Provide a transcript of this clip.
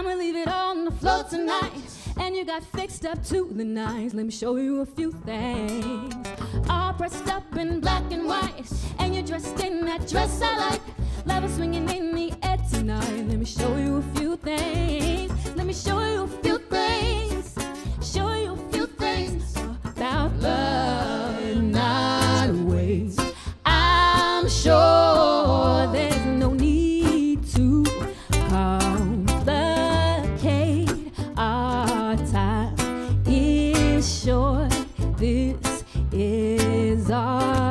I'ma leave it all on the floor tonight. And you got fixed up to the nines. Let me show you a few things. All pressed up in black and white. And you're dressed in that dress I like. Love is swinging in the air tonight. Let me show you a few things. Let me show is our